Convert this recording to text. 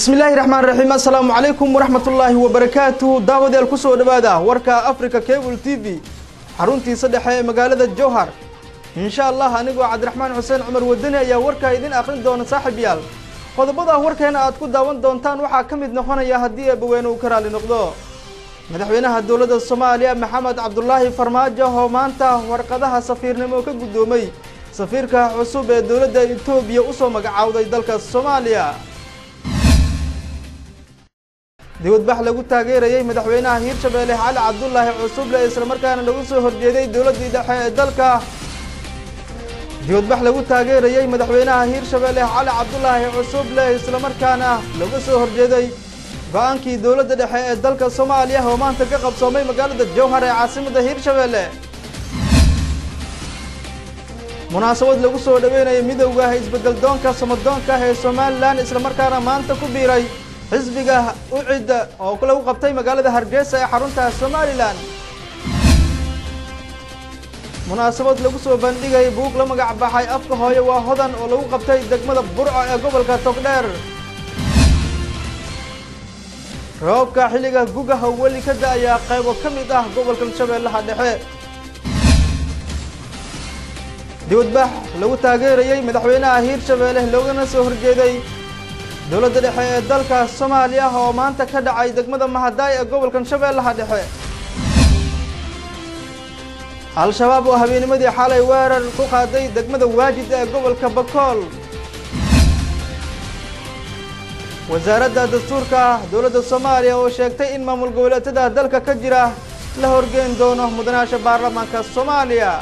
bismillaahi raxmaan raxiim assalaamu calaykum waraxmatullaahi wabarakaatuhu daawadeel ku soo dhowaada warka africa cable t v. Xaruntiisa dhexe ee magaalada jowhar insha allah anigoo cabdiraxmaan xuseen cumar wadani ayaa warkaa idin akhrin doona saaxiib yaal. Qodobada warkeena aad ku daawan doontaan waxaa ka mid noqonaya haddii eebaweyne uu ka raali noqdo. Madaxweynaha dowladda soomaaliya maxamed cabdulaahi farmaajo oo maanta warqadaha safiirnimo ka guddoomay. Safiirka cusub ee dowladda etoobiya u soo magacaawday dalka soomaaliya dibadbax lagu taageerayey madaxweynaha hiirshabeelle cali cabdulaahi cusuble islamarkaana lagu soo horjeeday dowladdii dhexe ee dalka. Dibadbax lagu taageerayey madaxweynaha hiirshabeelle cali cabdulaahi cusuble islamarkaana lagu soo horjeeday go'aankii dowladda dhexe ee dalka soomaaliya oo maanta ka qabsoomay magaalada jowhar ee caasimadda hiirshabeelle munaasabad lagu soo dhaweynayo midowga isbeddel doonka samadoonka ee somalilan islamarkaana maanta ku biiray xisbiga ucidda oo lagu qabtay magaalada hargeysa ee xarunta somalilan munaasabad lagu soo bandhigay buug la magac baxay afka hooye waa hodan oo lagu qabtay degmada burco ee gobolka togdheer. Roobka xilliga gugaha weli ka da'ayaa qaybo ka mid ah gobolka shabeellaha dhexe. Dibadbax lagu taageerayey madaxweynaha hiirshabeelle loogana soo horjeeday dowladda dhexe ee dalka soomaaliya oo maanta ka dhacay degmada mahadaay ee gobolkan shabeellaha dhexe. Al-shabaab oo habeenimadii xalay weerar ku qaaday degmada waajid ee gobolka bakool wasaaradda dastuurka dowladda soomaaliya oo sheegtay in maamul goboleedyada dalka ka jira la horgeyn doono mudanaasha baarlamaanka soomaaliya